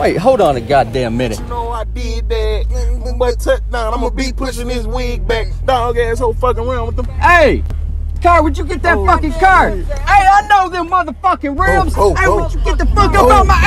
wait, hold on a goddamn minute. You know I did that. But touchdown, I'm gonna be pushing this wig back. Dog ass, whole fucking around with them. Hey, car, would you get that oh, fucking car? Hey, I know them motherfucking rims. Oh, oh, hey, would you get the fuck up Oh, out my?